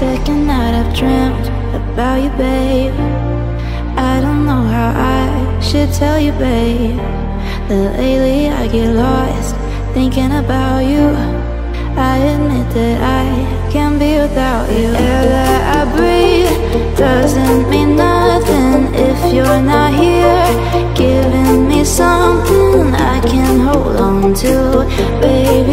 second night I've dreamt about you, babe. I don't know how I should tell you, babe. That lately I get lost thinking about you. I admit that I can't be without you. The air that I breathe doesn't mean nothing if you're not here, giving me something I can hold on to. Baby.